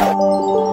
Música